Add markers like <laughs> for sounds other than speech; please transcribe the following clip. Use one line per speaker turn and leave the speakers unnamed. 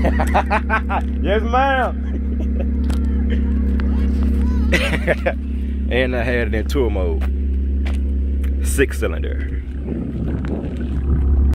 <laughs> yes, ma'am. <laughs> and I had it in tour mode. Six cylinder.